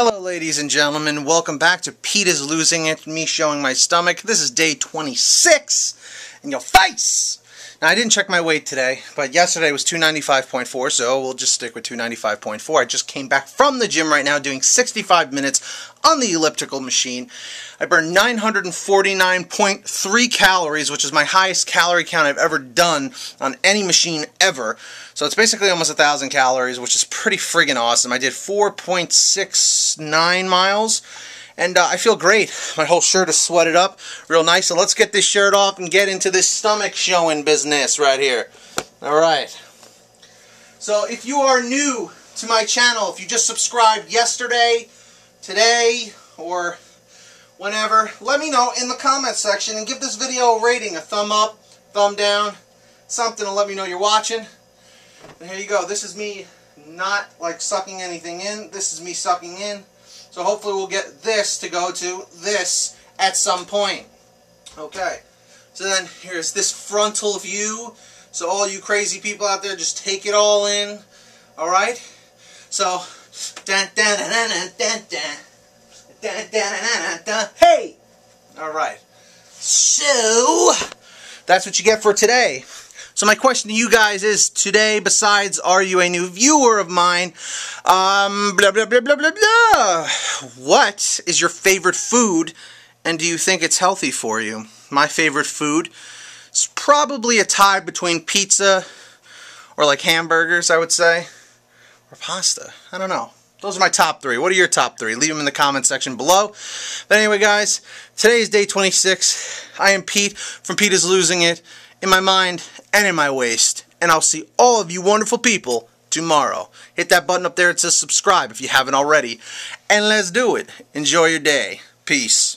Hello ladies and gentlemen, welcome back to Pete is Losing It, me showing my stomach. This is day 26 in your face! Now I didn't check my weight today, but yesterday was 295.4, so we'll just stick with 295.4. I just came back from the gym right now doing 65 minutes on the elliptical machine. I burned 949.3 calories, which is my highest calorie count I've ever done on any machine ever. So it's basically almost a thousand calories, which is pretty friggin' awesome. I did 4.69 miles and uh, I feel great. My whole shirt is sweated up real nice. So let's get this shirt off and get into this stomach showing business right here. Alright. So if you are new to my channel, if you just subscribed yesterday, today, or whenever, let me know in the comment section and give this video a rating, a thumb up, thumb down, something to let me know you're watching. And here you go. This is me not like sucking anything in. This is me sucking in. So hopefully we'll get this to go to this at some point. Okay. So then here's this frontal view. So all you crazy people out there, just take it all in. All right. So. Hey! Alright. So, that's what you get for today. So my question to you guys is today, besides are you a new viewer of mine, um, blah, blah, blah, blah, blah, blah. What is your favorite food and do you think it's healthy for you? My favorite food is probably a tie between pizza or like hamburgers, I would say, or pasta. I don't know. Those are my top three. What are your top three? Leave them in the comment section below. But anyway, guys, today is day 26. I am Pete from Pete is Losing It in my mind and in my waist. And I'll see all of you wonderful people tomorrow. Hit that button up there that says subscribe if you haven't already. And let's do it. Enjoy your day. Peace.